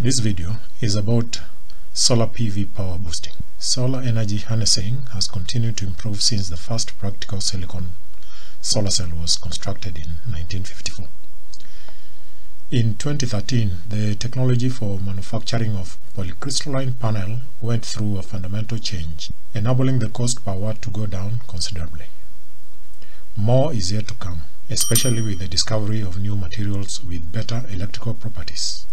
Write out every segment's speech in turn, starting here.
This video is about solar PV power boosting. Solar energy harnessing has continued to improve since the first practical silicon solar cell was constructed in 1954. In 2013, the technology for manufacturing of polycrystalline panel went through a fundamental change, enabling the cost per watt to go down considerably. More is yet to come, especially with the discovery of new materials with better electrical properties.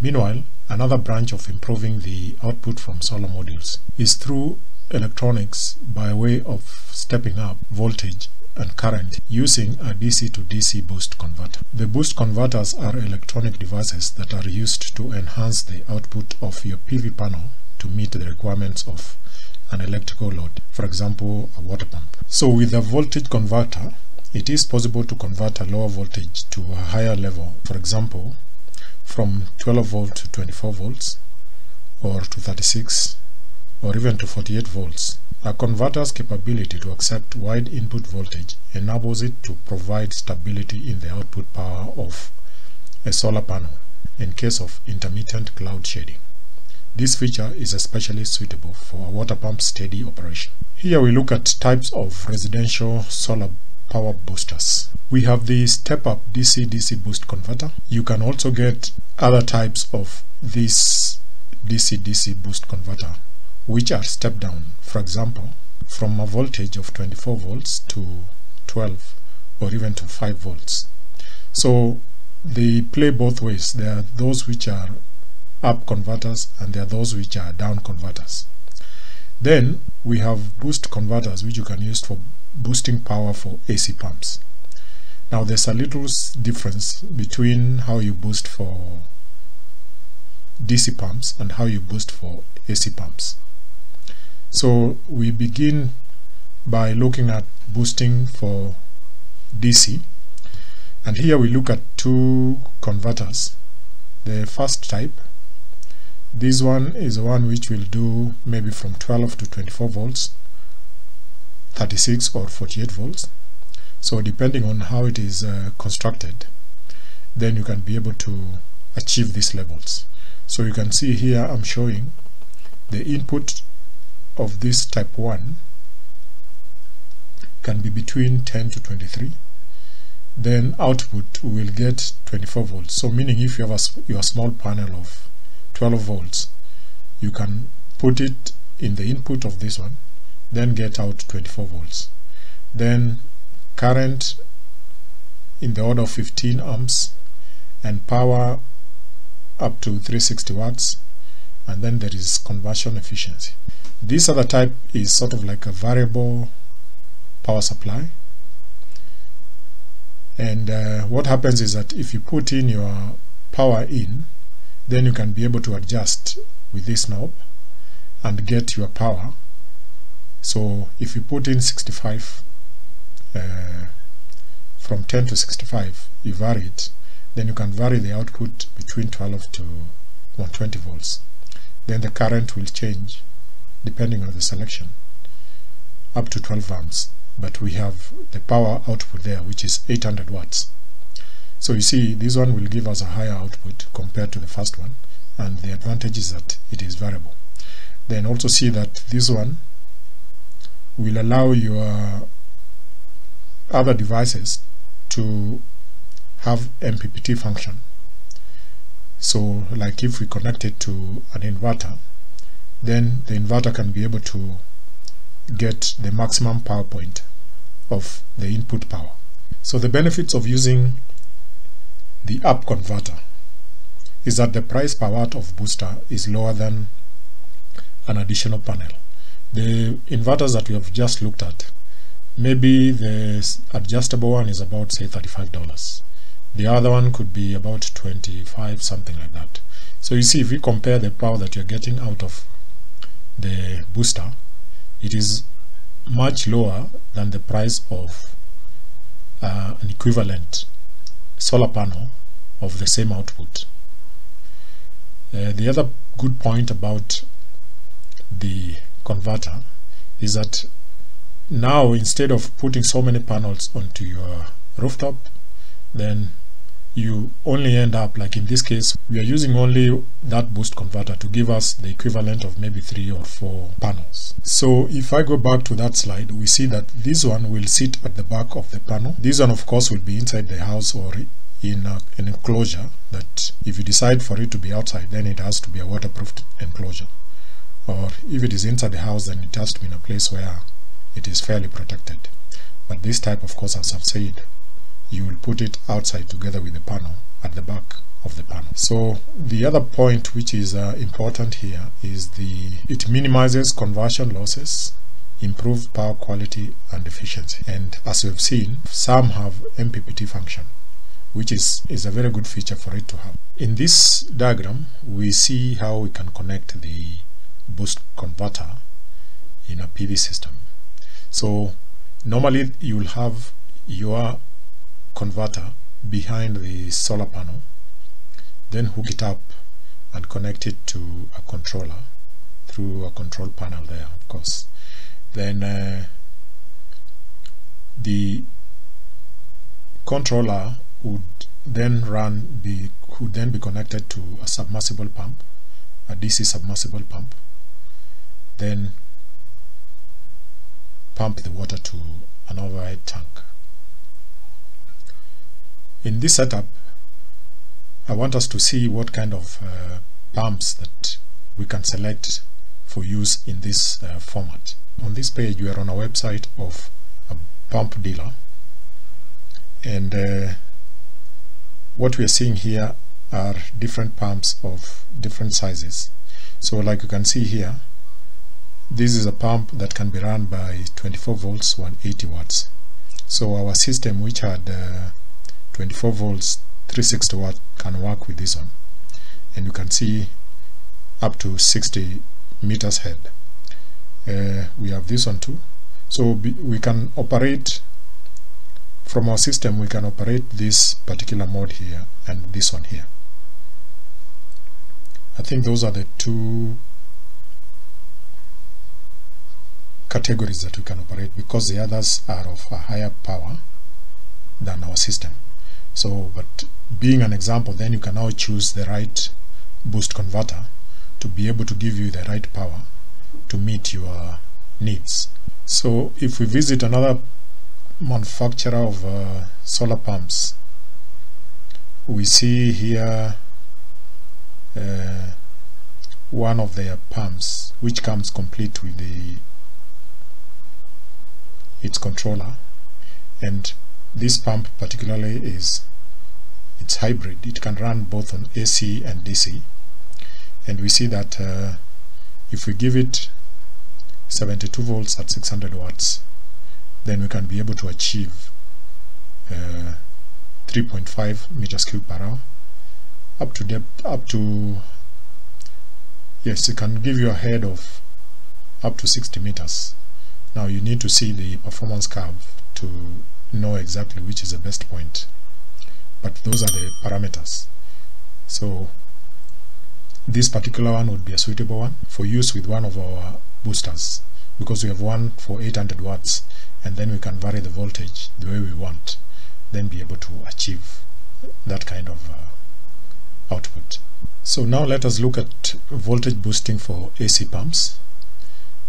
Meanwhile, another branch of improving the output from solar modules is through electronics by way of stepping up voltage and current using a DC to DC boost converter. The boost converters are electronic devices that are used to enhance the output of your PV panel to meet the requirements of an electrical load, for example, a water pump. So with a voltage converter, it is possible to convert a lower voltage to a higher level, for example, from 12 volt to 24 volts, or to 36, or even to 48 volts. A converter's capability to accept wide input voltage enables it to provide stability in the output power of a solar panel in case of intermittent cloud shading. This feature is especially suitable for a water pump steady operation. Here we look at types of residential solar power boosters. We have the step-up DC-DC boost converter. You can also get other types of this DC-DC boost converter which are step down. For example, from a voltage of 24 volts to 12 or even to 5 volts. So they play both ways. There are those which are up converters and there are those which are down converters. Then we have boost converters which you can use for boosting power for AC pumps. Now there's a little difference between how you boost for DC pumps and how you boost for AC pumps. So we begin by looking at boosting for DC and here we look at two converters. The first type this one is the one which will do maybe from 12 to 24 volts 36 or 48 volts. So depending on how it is uh, constructed then you can be able to achieve these levels. So you can see here I'm showing the input of this type 1 can be between 10 to 23 then output will get 24 volts. So meaning if you have a, your small panel of 12 volts you can put it in the input of this one then get out 24 volts. Then current in the order of 15 amps and power up to 360 watts and then there is conversion efficiency. This other type is sort of like a variable power supply. And uh, what happens is that if you put in your power in then you can be able to adjust with this knob and get your power so if you put in 65 uh, from 10 to 65 you vary it then you can vary the output between 12 to 120 volts. Then the current will change depending on the selection up to 12 amps. But we have the power output there which is 800 watts. So you see this one will give us a higher output compared to the first one and the advantage is that it is variable. Then also see that this one will allow your other devices to have MPPT function. So like if we connect it to an inverter then the inverter can be able to get the maximum power point of the input power. So the benefits of using the up converter is that the price per watt of booster is lower than an additional panel. The inverters that we have just looked at, maybe the adjustable one is about say $35. The other one could be about 25, something like that. So you see, if we compare the power that you're getting out of the booster, it is much lower than the price of uh, an equivalent solar panel of the same output. Uh, the other good point about the converter is that now instead of putting so many panels onto your rooftop then you only end up like in this case we are using only that boost converter to give us the equivalent of maybe three or four panels. So if I go back to that slide we see that this one will sit at the back of the panel. This one of course will be inside the house or in a, an enclosure that if you decide for it to be outside then it has to be a waterproof enclosure or if it is inside the house then it has to be in a place where it is fairly protected but this type of course as I've said you will put it outside together with the panel at the back of the panel. So the other point which is uh, important here is the it minimizes conversion losses, improves power quality and efficiency. And as we've seen, some have MPPT function, which is, is a very good feature for it to have. In this diagram, we see how we can connect the boost converter in a PV system. So normally you will have your converter behind the solar panel then hook it up and connect it to a controller through a control panel there of course then uh, the controller would then run be could then be connected to a submersible pump a DC submersible pump then pump the water to an overhead tank in this setup, I want us to see what kind of uh, pumps that we can select for use in this uh, format. On this page, we are on a website of a pump dealer. And uh, what we are seeing here are different pumps of different sizes. So like you can see here, this is a pump that can be run by 24 volts 180 watts. So our system which had uh, 24 volts 360 watt can work with this one. And you can see up to 60 meters head. Uh, we have this one too. So we can operate from our system we can operate this particular mode here and this one here. I think those are the two categories that we can operate because the others are of a higher power than our system so, but being an example, then you can now choose the right boost converter to be able to give you the right power to meet your needs. So if we visit another manufacturer of uh, solar pumps, we see here uh, one of their pumps which comes complete with the its controller. And this pump particularly is it's hybrid. It can run both on AC and DC and we see that uh, if we give it 72 volts at 600 watts then we can be able to achieve uh, 3.5 meters cube per hour. Up to depth up to yes it can give you a head of up to 60 meters now you need to see the performance curve to know exactly which is the best point. But those are the parameters. So this particular one would be a suitable one for use with one of our boosters because we have one for 800 watts and then we can vary the voltage the way we want then be able to achieve that kind of uh, output. So now let us look at voltage boosting for AC pumps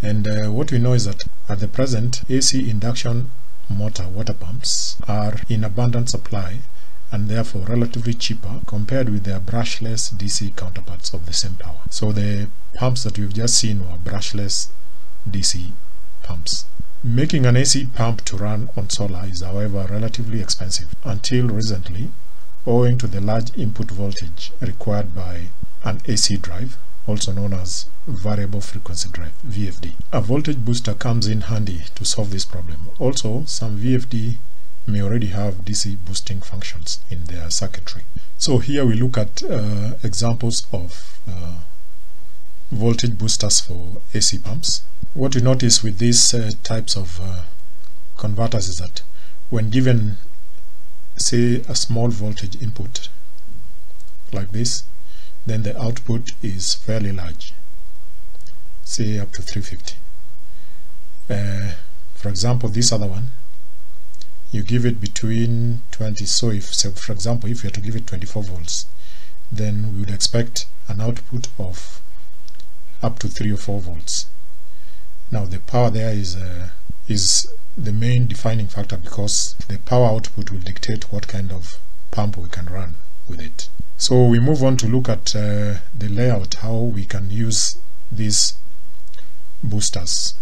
and uh, what we know is that at the present AC induction motor water pumps are in abundant supply and therefore relatively cheaper compared with their brushless DC counterparts of the same power. So the pumps that we've just seen were brushless DC pumps. Making an AC pump to run on solar is however relatively expensive until recently owing to the large input voltage required by an AC drive also known as variable frequency drive VFD. A voltage booster comes in handy to solve this problem. Also, some VFD may already have DC boosting functions in their circuitry. So here we look at uh, examples of uh, voltage boosters for AC pumps. What you notice with these uh, types of uh, converters is that when given say a small voltage input like this then the output is fairly large say up to 350 uh, for example this other one you give it between 20 so if so for example if you have to give it 24 volts then we would expect an output of up to 3 or 4 volts. Now the power there is uh, is the main defining factor because the power output will dictate what kind of pump we can run with it. So we move on to look at uh, the layout how we can use these boosters.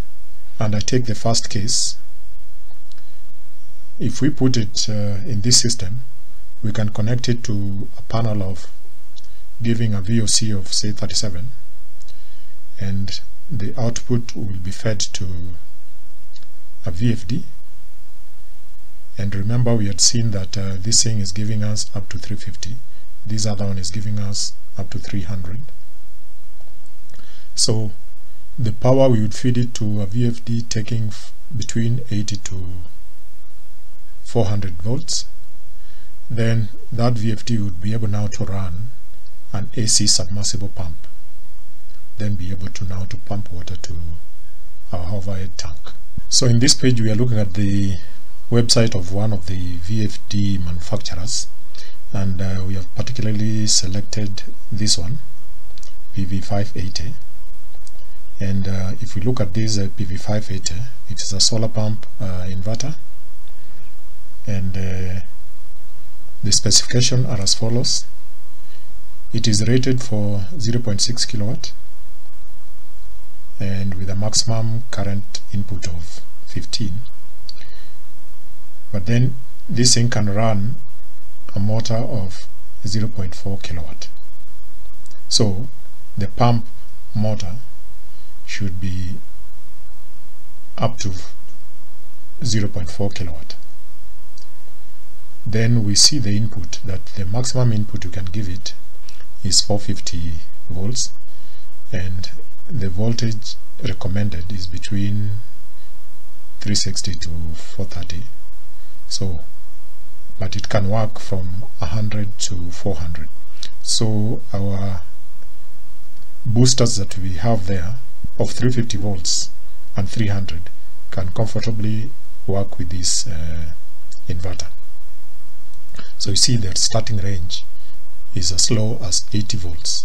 And I take the first case. If we put it uh, in this system we can connect it to a panel of giving a VOC of say 37 and the output will be fed to a VFD and remember we had seen that uh, this thing is giving us up to 350 this other one is giving us up to 300 so the power we would feed it to a VFD taking between 80 to 400 volts. Then that VFD would be able now to run an AC submersible pump then be able to now to pump water to our overhead tank. So in this page we are looking at the website of one of the VFD manufacturers and uh, we have particularly selected this one PV580 and uh, if we look at this uh, PV580 it is a solar pump uh, inverter. And uh, the specification are as follows. It is rated for 0.6 kilowatt and with a maximum current input of 15 but then this thing can run a motor of 0.4 kilowatt. So the pump motor should be up to 0.4 kilowatt. Then we see the input that the maximum input you can give it is 450 volts and the voltage recommended is between 360 to 430 so but it can work from 100 to 400 so our boosters that we have there of 350 volts and 300 can comfortably work with this uh, inverter. So you see that starting range is as low as 80 volts.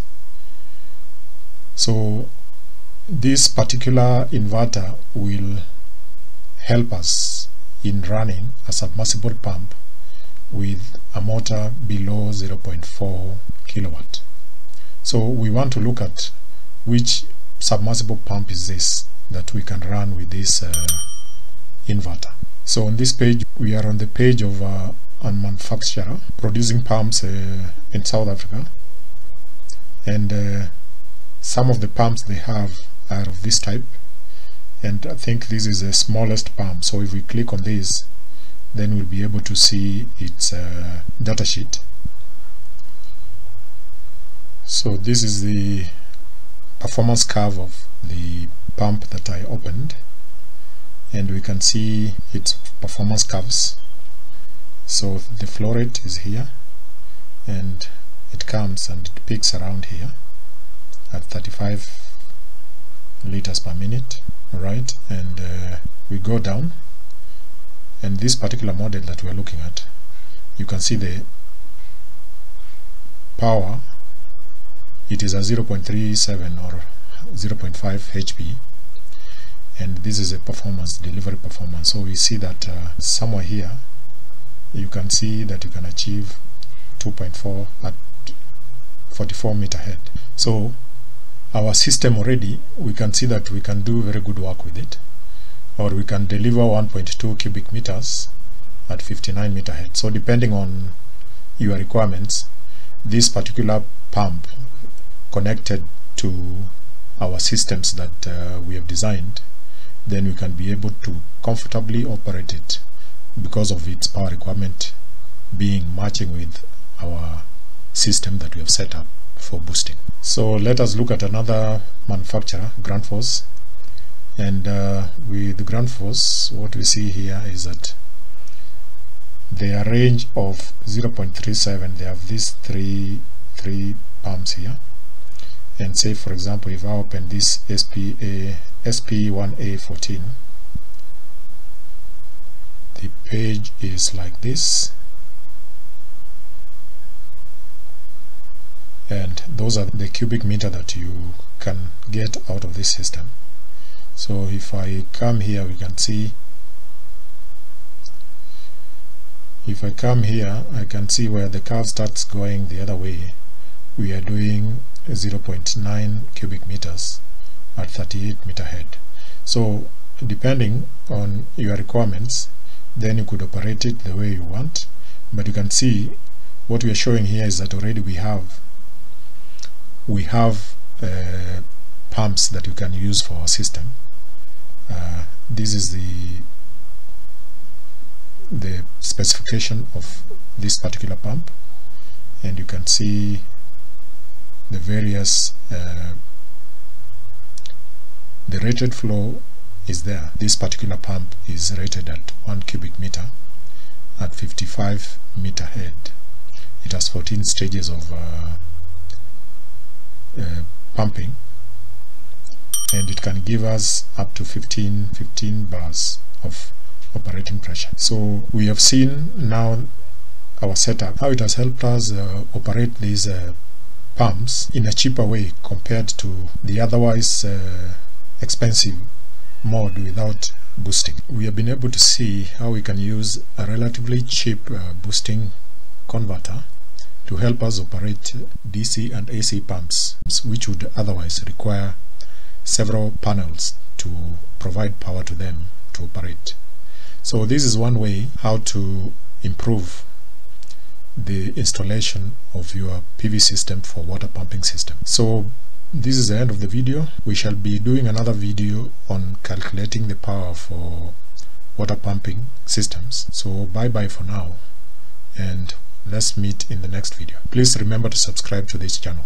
So this particular inverter will help us in running a submersible pump with a motor below 0.4 kilowatt. So we want to look at which submersible pump is this that we can run with this uh, inverter. So on this page we are on the page of uh, a manufacturer producing pumps uh, in South Africa. And uh, some of the pumps they have are of this type and I think this is the smallest pump so if we click on this then we'll be able to see its uh, datasheet so this is the performance curve of the pump that I opened. And we can see its performance curves. So the flow rate is here. And it comes and it peaks around here at 35 liters per minute right and uh, we go down. And this particular model that we are looking at you can see the power. It is a 0.37 or 0.5 HP and this is a performance delivery performance. So we see that uh, somewhere here you can see that you can achieve 2.4 at 44 meter head. So our system already we can see that we can do very good work with it. Or we can deliver 1.2 cubic meters at 59 meter head so depending on your requirements this particular pump connected to our systems that uh, we have designed then we can be able to comfortably operate it because of its power requirement being matching with our system that we have set up for boosting. So let us look at another manufacturer, Grundfos. And uh, with Grundfos, what we see here is that their range of 0.37, they have these three, three pumps here. And say, for example, if I open this SPA, SP1A14, the page is like this and those are the cubic meter that you can get out of this system. So if I come here we can see. If I come here I can see where the curve starts going the other way. We are doing 0.9 cubic meters at 38 meter head. So depending on your requirements then you could operate it the way you want. But you can see what we are showing here is that already we have we have uh, pumps that you can use for our system. Uh, this is the the specification of this particular pump. And you can see the various uh, the rated flow is there. This particular pump is rated at 1 cubic meter at 55 meter head. It has 14 stages of uh, pumping and it can give us up to 15 15 bars of operating pressure. So we have seen now our setup how it has helped us uh, operate these uh, pumps in a cheaper way compared to the otherwise uh, expensive mode without boosting. We have been able to see how we can use a relatively cheap uh, boosting converter to help us operate DC and AC pumps which would otherwise require several panels to provide power to them to operate. So this is one way how to improve the installation of your PV system for water pumping system. So this is the end of the video. We shall be doing another video on calculating the power for water pumping systems. So bye bye for now and let's meet in the next video. Please remember to subscribe to this channel.